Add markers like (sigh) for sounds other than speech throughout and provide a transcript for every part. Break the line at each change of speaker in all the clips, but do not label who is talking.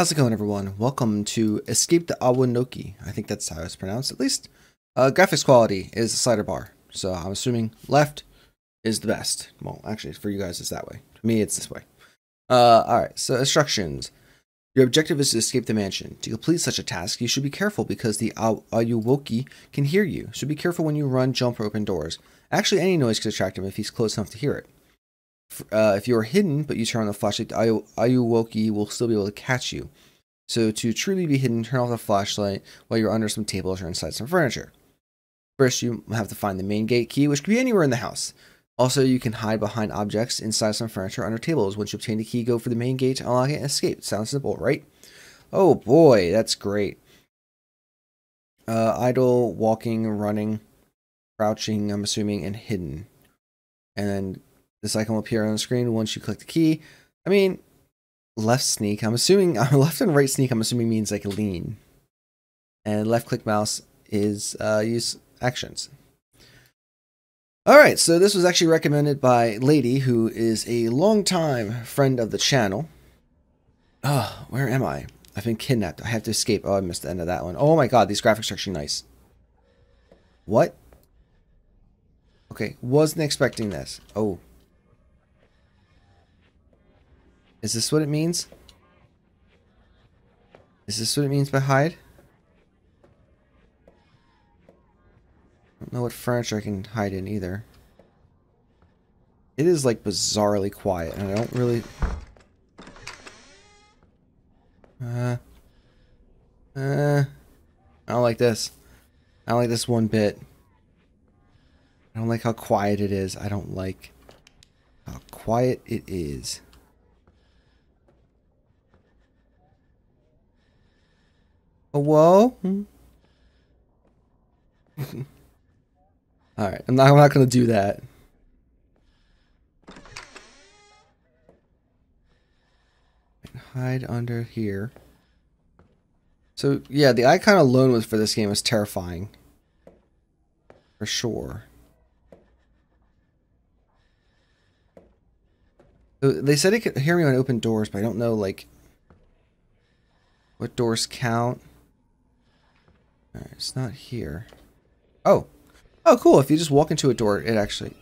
How's it going, everyone? Welcome to Escape the Ayuwoki. I think that's how it's pronounced, at least. Uh, graphics quality is the slider bar, so I'm assuming left is the best. Well, actually, for you guys, it's that way. For me, it's this way. Uh, alright, so instructions. Your objective is to escape the mansion. To complete such a task, you should be careful because the Ayuwoki can hear you, so be careful when you run, jump, or open doors. Actually, any noise can attract him if he's close enough to hear it. Uh, if you are hidden, but you turn on the flashlight, the Ayu Ayuwoki will still be able to catch you. So to truly be hidden, turn off the flashlight while you're under some tables or inside some furniture. First, you have to find the main gate key, which could be anywhere in the house. Also, you can hide behind objects inside some furniture under tables. Once you obtain the key, go for the main gate, unlock it, and escape. Sounds simple, right? Oh boy, that's great. Uh, idle, walking, running, crouching, I'm assuming, and hidden. And this icon will appear on the screen once you click the key. I mean, left sneak, I'm assuming, (laughs) left and right sneak, I'm assuming means like lean. And left click mouse is uh, use actions. All right, so this was actually recommended by Lady, who is a longtime friend of the channel. Oh, where am I? I've been kidnapped. I have to escape. Oh, I missed the end of that one. Oh my god, these graphics are actually nice. What? Okay, wasn't expecting this. Oh. Is this what it means? Is this what it means by hide? I don't know what furniture I can hide in either. It is like bizarrely quiet and I don't really... Uh... Uh... I don't like this. I don't like this one bit. I don't like how quiet it is. I don't like how quiet it is. Hello? Hmm. (laughs) Alright, I'm not, I'm not to do that. Hide under here. So, yeah, the icon alone was for this game was terrifying. For sure. They said it could hear me on open doors, but I don't know, like, what doors count. It's not here. Oh, Oh, cool. If you just walk into a door, it actually...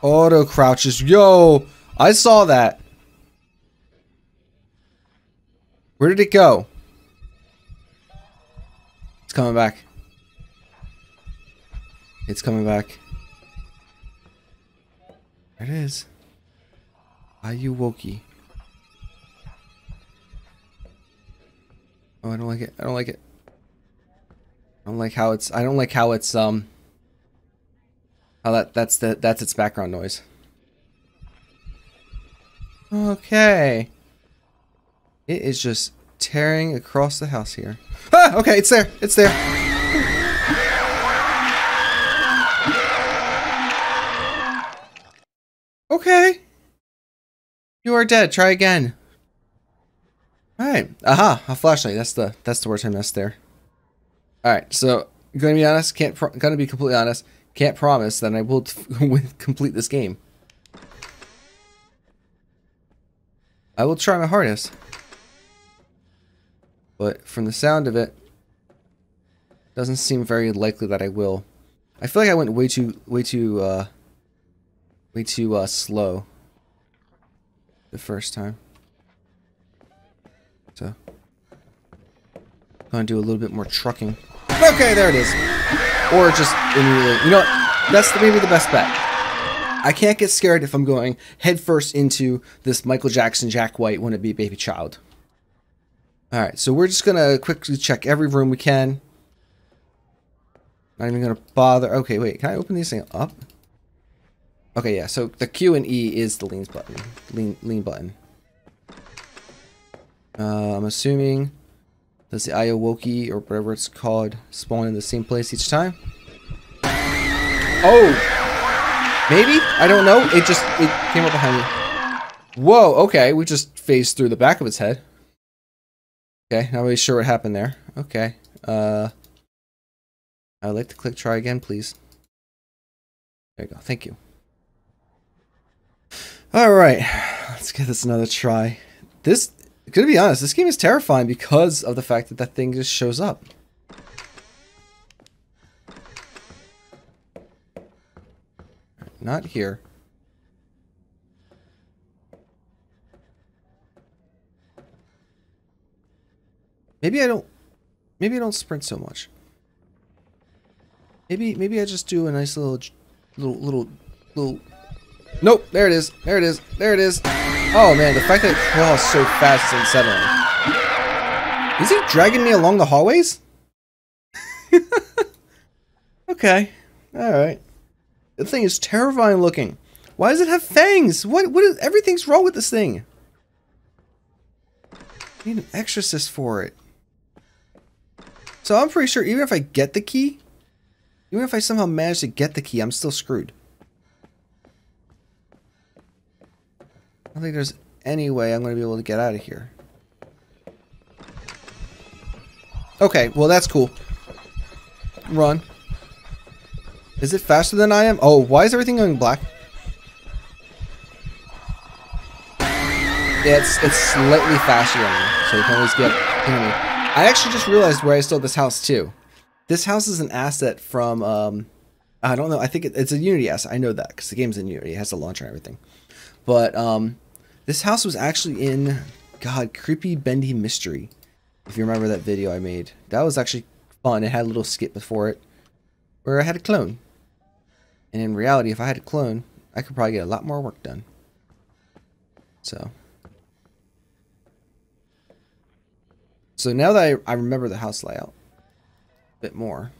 Auto crouches. Yo! I saw that. Where did it go? It's coming back. It's coming back. There it is. Ayuwoki. Oh, I don't like it. I don't like it. I don't like how it's I don't like how it's um how that that's the that's its background noise. Okay. It is just tearing across the house here. Ah, okay, it's there. It's there. Okay. You are dead. Try again. Alright. Aha, a flashlight. That's the that's the word I missed there. All right, so to be honest, can't to be completely honest, can't promise that I will (laughs) complete this game. I will try my hardest. But from the sound of it, doesn't seem very likely that I will. I feel like I went way too way too uh way too uh slow the first time. So gonna do a little bit more trucking. Okay, there it is. Or just immediately. You know what? That's maybe the best bet. I can't get scared if I'm going headfirst into this Michael Jackson, Jack White, Wanna Be Baby Child. Alright, so we're just gonna quickly check every room we can. Not even gonna bother. Okay, wait, can I open these things up? Okay, yeah, so the Q and E is the lean button. Lean, lean button. Uh, I'm assuming does the Ayuwoki, or whatever it's called, spawn in the same place each time? Oh! Maybe? I don't know. It just, it came up behind me. Whoa, okay. We just phased through the back of its head. Okay, not really sure what happened there. Okay. Uh, I'd like to click try again, please. There you go. Thank you. Alright. Let's give this another try. This Gonna be honest, this game is terrifying because of the fact that that thing just shows up. Not here. Maybe I don't maybe I don't sprint so much. Maybe maybe I just do a nice little little little little Nope, there it is. There it is. There it is. Oh man, the fact that it crawls so fast is unsettling. Is he dragging me along the hallways? (laughs) okay. Alright. The thing is terrifying looking. Why does it have fangs? What what is everything's wrong with this thing? I need an exorcist for it. So I'm pretty sure even if I get the key, even if I somehow manage to get the key, I'm still screwed. I don't think there's any way I'm going to be able to get out of here. Okay, well that's cool. Run. Is it faster than I am? Oh, why is everything going black? Yeah, it's, it's slightly faster than me, so you can always get me. I actually just realized where I stole this house too. This house is an asset from, um, I don't know, I think it, it's a Unity asset. I know that because the game's in Unity. It has the launcher and everything. But um, this house was actually in, God, Creepy Bendy Mystery. If you remember that video I made. That was actually fun. It had a little skit before it where I had a clone. And in reality, if I had a clone, I could probably get a lot more work done. So, So now that I, I remember the house layout a bit more.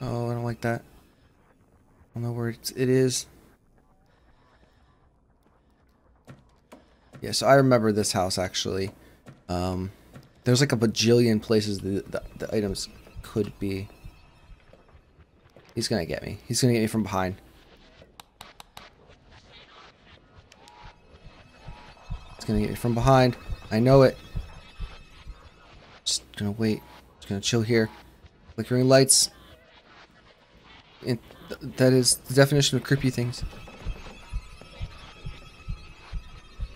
Oh, I don't like that. I don't know where it's, it is. Yeah, so I remember this house actually. Um, there's like a bajillion places the, the, the items could be. He's gonna get me. He's gonna get me from behind. He's gonna get me from behind. I know it. Just gonna wait. Just gonna chill here. Flickering lights. Th that is the definition of creepy things.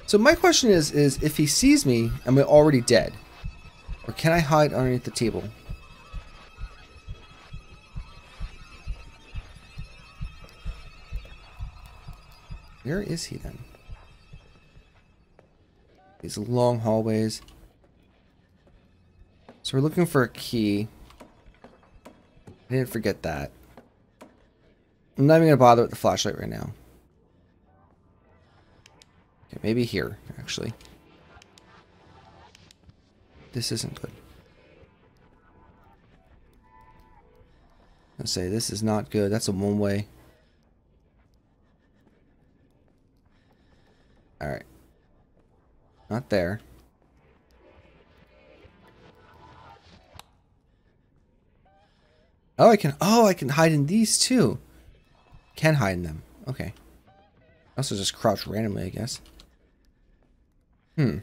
So my question is, is if he sees me, am I already dead? Or can I hide underneath the table? Where is he then? These long hallways. So we're looking for a key. I didn't forget that. I'm not even going to bother with the flashlight right now. Okay, maybe here, actually. This isn't good. Let's say this is not good. That's a one way. Alright. Not there. Oh, I can. Oh, I can hide in these too. Can hide in them. Okay. Also, just crouch randomly, I guess. Hmm.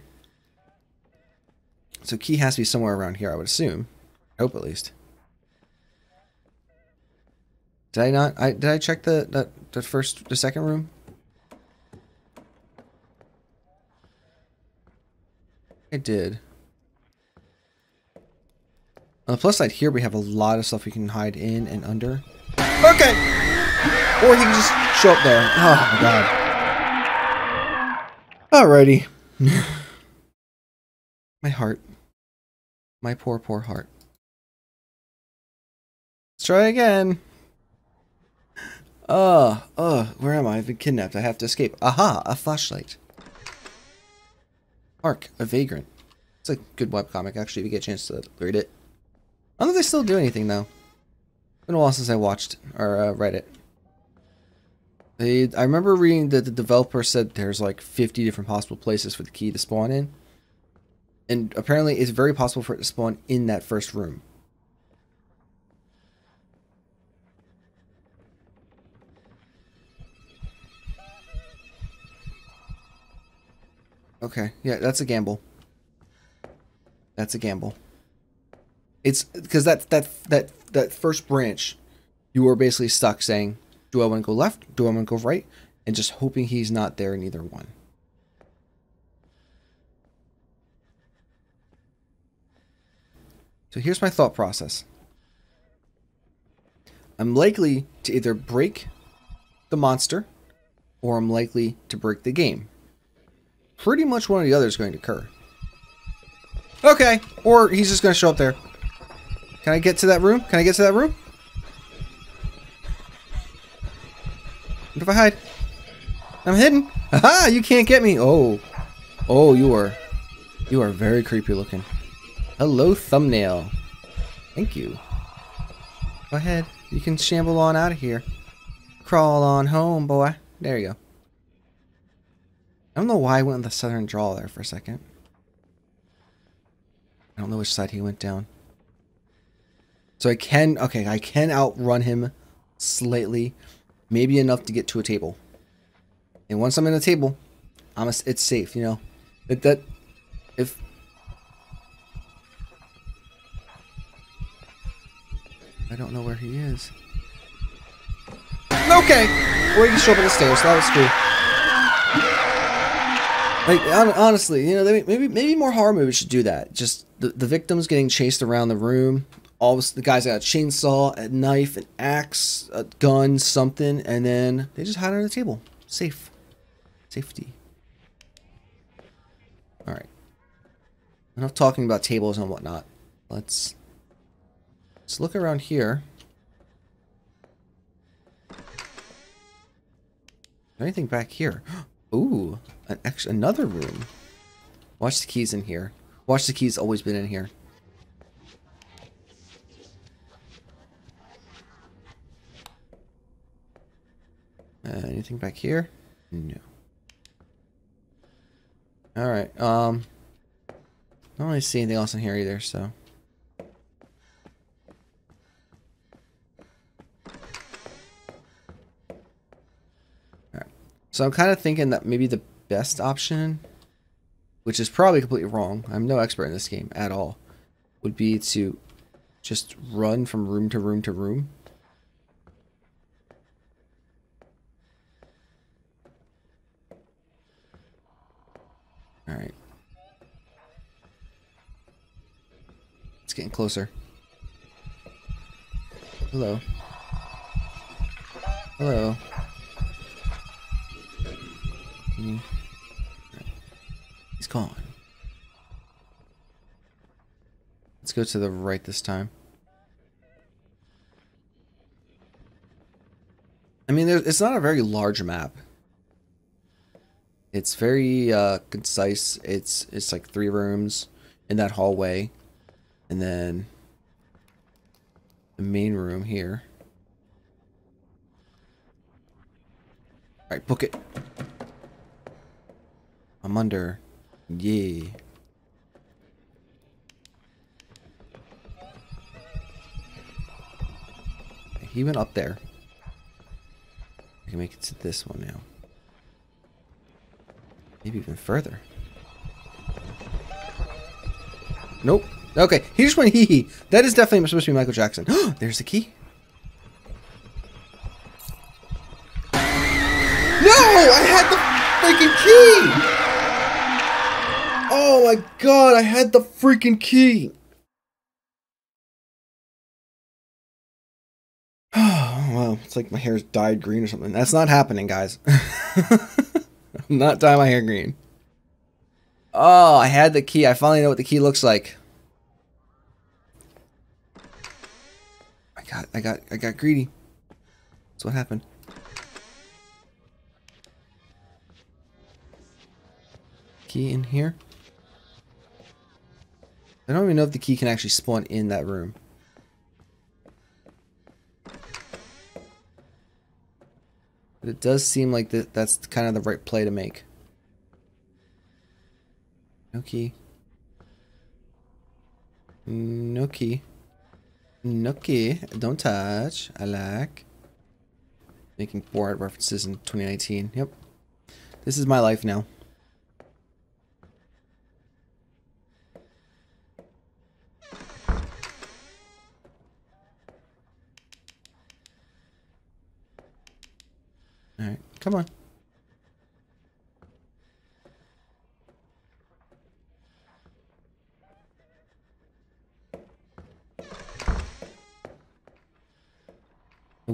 So key has to be somewhere around here, I would assume. I hope at least. Did I not? I did I check the the, the first the second room? I did. On the plus side here, we have a lot of stuff we can hide in and under. Okay! Or he can just show up there. Oh my god. Alrighty. (sighs) my heart. My poor, poor heart. Let's try again. Uh, uh, where am I? I've been kidnapped. I have to escape. Aha, a flashlight. Hark, a Vagrant. It's a good webcomic, actually, if you get a chance to read it. I don't know if they still do anything, though. It's been a while since I watched or uh, read it. They, I remember reading that the developer said there's like 50 different possible places for the key to spawn in. And apparently it's very possible for it to spawn in that first room. Okay, yeah, that's a gamble. That's a gamble. It's because that that that that first branch, you were basically stuck saying, "Do I want to go left? Do I want to go right?" And just hoping he's not there in either one. So here's my thought process. I'm likely to either break the monster or I'm likely to break the game. Pretty much one or the other is going to occur. Okay, or he's just going to show up there. Can I get to that room? Can I get to that room? If I hide? I'm hidden. Aha! You can't get me. Oh. Oh, you are... You are very creepy looking. Hello, thumbnail. Thank you. Go ahead. You can shamble on out of here. Crawl on home, boy. There you go. I don't know why I went on the southern draw there for a second. I don't know which side he went down. So I can, okay, I can outrun him slightly. Maybe enough to get to a table. And once I'm in a table, I'm a, it's safe, you know. That, that if I don't know where he is. Okay! Or he can show up on the stairs, that was cool. Like, honestly, you know, maybe maybe more horror movies should do that. Just the, the victims getting chased around the room. All the guys got a chainsaw, a knife, an axe, a gun, something, and then they just hide under the table. Safe. Safety. Alright. Enough talking about tables and whatnot. Let's Let's look around here. Anything back here? (gasps) Ooh, an extra, another room. Watch the keys in here. Watch the keys always been in here. Anything back here? No. Alright, um... I don't really see anything else in here either, so... Alright. So I'm kind of thinking that maybe the best option, which is probably completely wrong, I'm no expert in this game at all, would be to just run from room to room to room. Alright. It's getting closer. Hello. Hello. He's gone. Let's go to the right this time. I mean, it's not a very large map. It's very uh, concise. It's it's like three rooms in that hallway, and then the main room here. All right, book it. I'm under. Yeah. He went up there. I can make it to this one now. Maybe even further. Nope. Okay, he just went hee hee. That is definitely supposed to be Michael Jackson. (gasps) There's the key. No! I had the freaking key! Oh my god, I had the freaking key! Oh, (sighs) well, it's like my hair's dyed green or something. That's not happening, guys. (laughs) I'm not dyeing my hair green. Oh, I had the key. I finally know what the key looks like. I got, I got, greedy. That's what happened. Key in here. I don't even know if the key can actually spawn in that room. But it does seem like that that's kind of the right play to make. No key. No key. Nookie, don't touch. I like. Making Borat references in 2019. Yep. This is my life now. Alright, come on.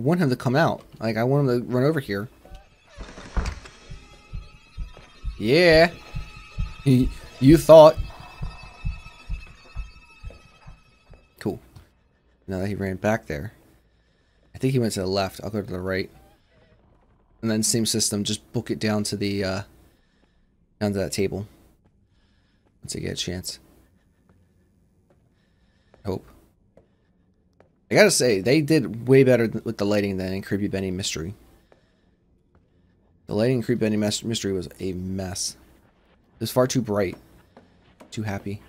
Want him to come out. Like, I want him to run over here. Yeah. You thought. Cool. Now that he ran back there. I think he went to the left. I'll go to the right. And then same system, just book it down to the, uh, down to that table. Once I get a chance. Hope. I gotta say, they did way better with the lighting than in Creepy Bendy Mystery. The lighting in Creepy Bendy Mystery was a mess. It was far too bright. Too happy.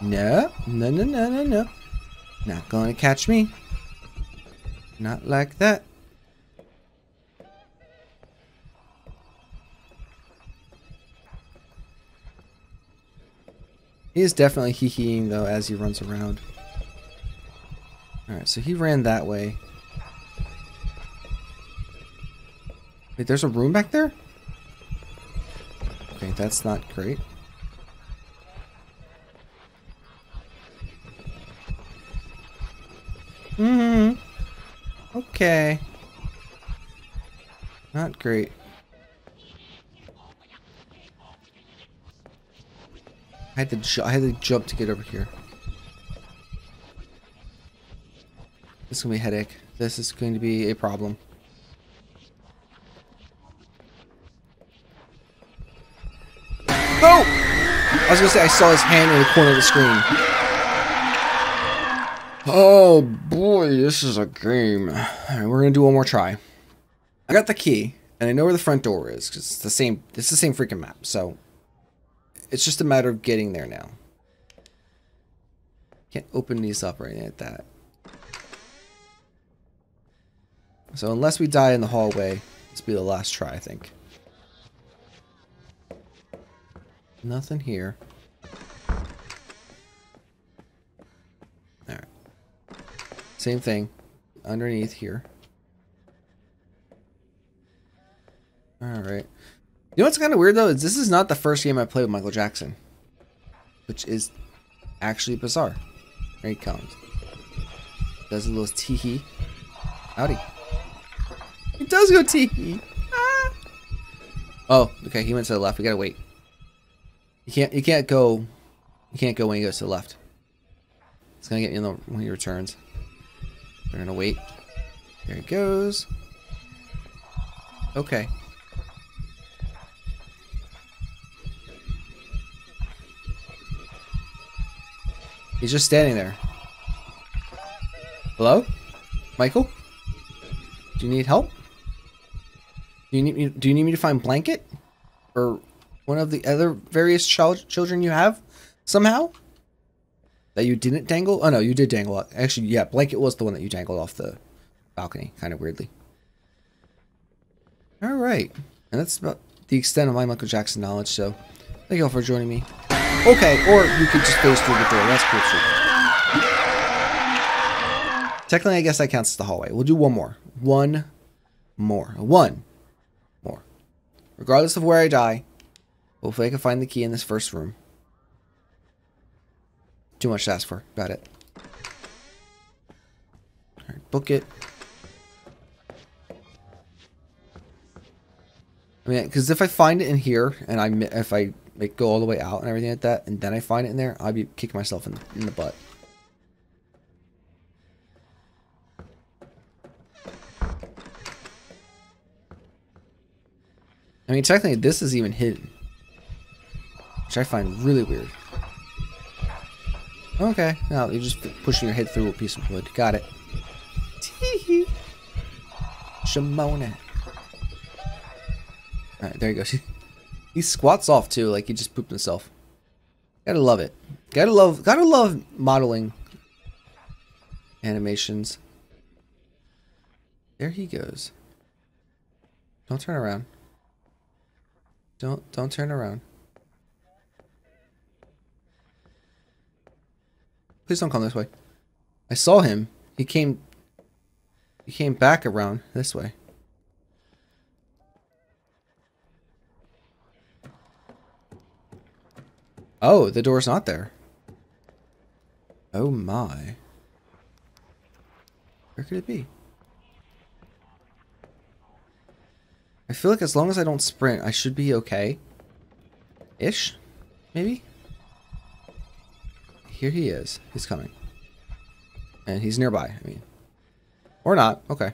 No, no, no, no, no, no. Not gonna catch me. Not like that. He is definitely hee-heeing, though, as he runs around. Alright, so he ran that way. Wait, there's a room back there? Okay, that's not great. Hmm. Okay. Not great. Had to I had to jump to get over here. This is gonna be a headache. This is going to be a problem. No! I was gonna say I saw his hand in the corner of the screen. Oh boy, this is a game. Alright, we're gonna do one more try. I got the key, and I know where the front door is, because it's the same it's the same freaking map, so it's just a matter of getting there now. Can't open these up right at that. So unless we die in the hallway, this will be the last try, I think. Nothing here. Alright. Same thing. Underneath here. Alright. You know what's kind of weird though? Is this is not the first game I played with Michael Jackson. Which is actually bizarre. Here he comes. Does a little tee Howdy. He does go tee ah. Oh, okay, he went to the left. We gotta wait. You can't you can't go you can't go when he goes to the left. It's gonna get you in the, when he returns. We're gonna wait. There he goes. Okay. He's just standing there. Hello? Michael? Do you need help? Do you need me, do you need me to find Blanket? Or one of the other various child, children you have somehow? That you didn't dangle? Oh no, you did dangle. Actually, yeah, Blanket was the one that you dangled off the balcony, kind of weirdly. Alright. And that's about the extent of my Michael Jackson knowledge, so thank you all for joining me. Okay, or you could just phase through the door. That's cool too. Technically, I guess that counts as the hallway. We'll do one more. One more. One more. Regardless of where I die, hopefully I can find the key in this first room. Too much to ask for. Got it. Alright, book it. I mean, because if I find it in here, and I if I like go all the way out and everything like that, and then I find it in there, I'd be kicking myself in, in the butt. I mean, technically, this is even hidden. Which I find really weird. Okay, now you're just pushing your head through a piece of wood. Got it. Teehee. Shimona. Alright, there you go. (laughs) He squats off too, like he just pooped himself. Gotta love it. Gotta love gotta love modeling animations. There he goes. Don't turn around. Don't don't turn around. Please don't come this way. I saw him. He came He came back around this way. Oh, the door's not there. Oh my. Where could it be? I feel like as long as I don't sprint, I should be okay. Ish? Maybe? Here he is. He's coming. And he's nearby, I mean. Or not. Okay.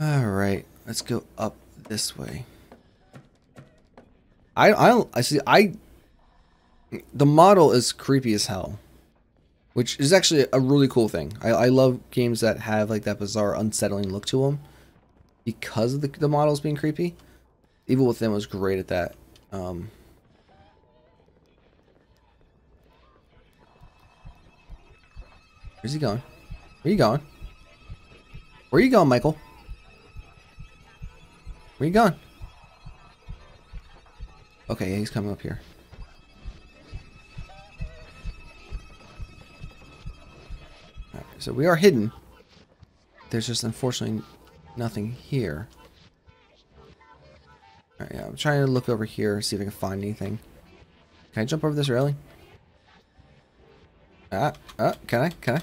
Alright. Let's go up this way. I, I. I see... I... The model is creepy as hell. Which is actually a really cool thing. I, I love games that have like that bizarre, unsettling look to them. Because of the, the models being creepy. Evil Within was great at that. Um, Where's he going? Where you going? Where you going, Michael? Where you going? Okay, he's coming up here. Right, so we are hidden. There's just unfortunately nothing here. Yeah, I'm trying to look over here, see if I can find anything. Can I jump over this railing? Ah, ah, can I? Can I?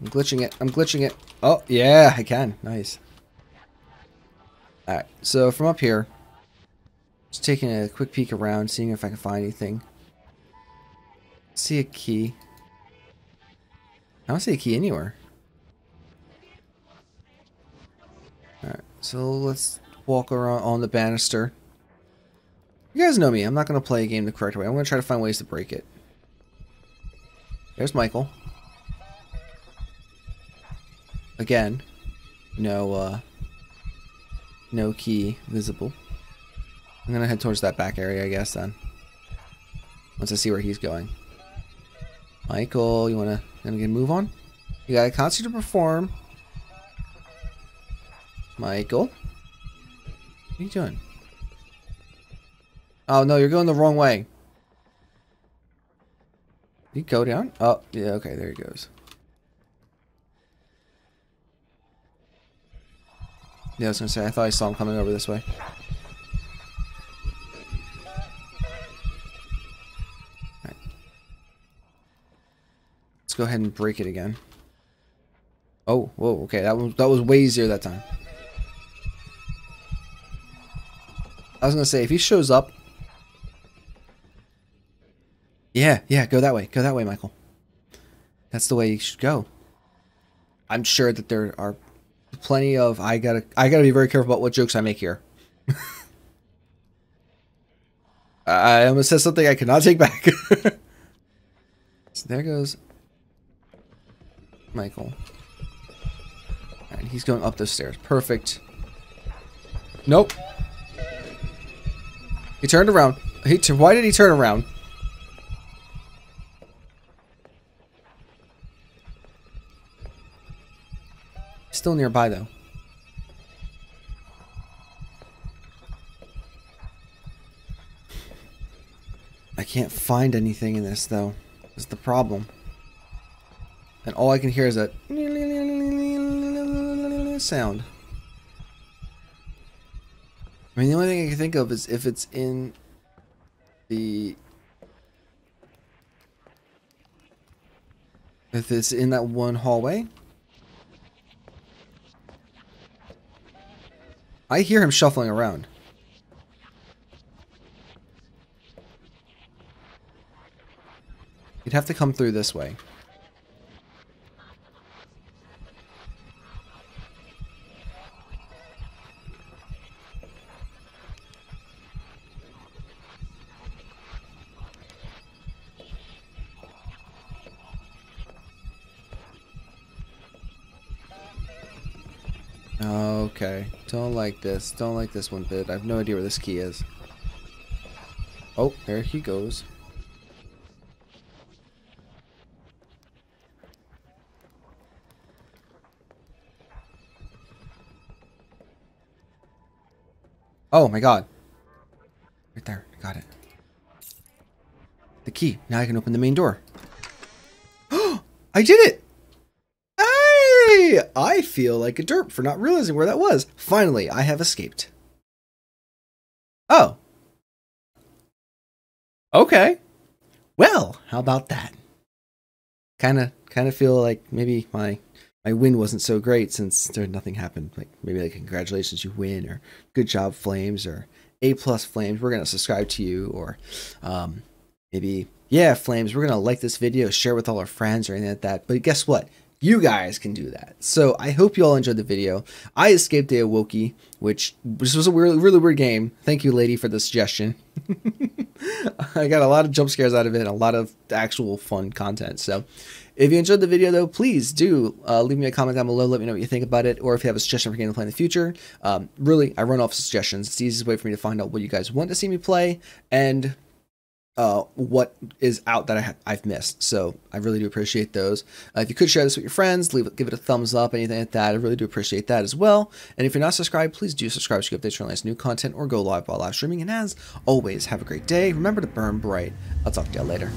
I'm glitching it. I'm glitching it. Oh, yeah, I can. Nice. Alright, so from up here, just taking a quick peek around, seeing if I can find anything. See a key. I don't see a key anywhere. Alright, so let's walk around on the banister. You guys know me. I'm not going to play a game the correct way. I'm going to try to find ways to break it. There's Michael. Again, no, uh, no key visible. I'm gonna head towards that back area, I guess, then. Once I see where he's going. Michael, you wanna, gonna get move on? You got a concert to perform. Michael? What are you doing? Oh, no, you're going the wrong way. You go down? Oh, yeah, okay, there he goes. Yeah, I was gonna say, I thought I saw him coming over this way. Go ahead and break it again. Oh, whoa, okay, that was that was way easier that time. I was gonna say, if he shows up yeah, yeah, go that way. Go that way, Michael. That's the way you should go. I'm sure that there are plenty of I gotta I gotta be very careful about what jokes I make here. (laughs) I almost said something I cannot take back. (laughs) so there goes Michael. And he's going up those stairs. Perfect. Nope. He turned around. He why did he turn around? Still nearby, though. I can't find anything in this, though. Is the problem. And all I can hear is that sound. I mean, the only thing I can think of is if it's in the... If it's in that one hallway. I hear him shuffling around. You'd have to come through this way. Okay. Don't like this. Don't like this one bit. I have no idea where this key is. Oh, there he goes. Oh my god. Right there. Got it. The key. Now I can open the main door. I (gasps) I did it! I feel like a derp for not realizing where that was. Finally, I have escaped. Oh. Okay. Well, how about that? Kind of, kind of feel like maybe my my win wasn't so great since there nothing happened. Like maybe like congratulations, you win, or good job, Flamez, or A plus Flamez. We're gonna subscribe to you, or um, maybe yeah, Flamez. We're gonna like this video, share with all our friends, or anything like that. But guess what? You guys can do that. So I hope you all enjoyed the video. I escaped the Ayuwoki, which this was a really, really weird game. Thank you, lady, for the suggestion. (laughs) I got a lot of jump scares out of it, a lot of actual fun content. So if you enjoyed the video, though, please do uh, leave me a comment down below. Let me know what you think about it, or if you have a suggestion for game to play in the future. Um, really, I run off suggestions. It's the easiest way for me to find out what you guys want to see me play, and uh, what is out that I have, I've missed. So I really do appreciate those. Uh, if you could share this with your friends, leave give it a thumbs up, anything like that. I really do appreciate that as well. And if you're not subscribed, please do subscribe to get updates on new content or go live while live streaming. And as always, have a great day. Remember to burn bright. I'll talk to y'all later.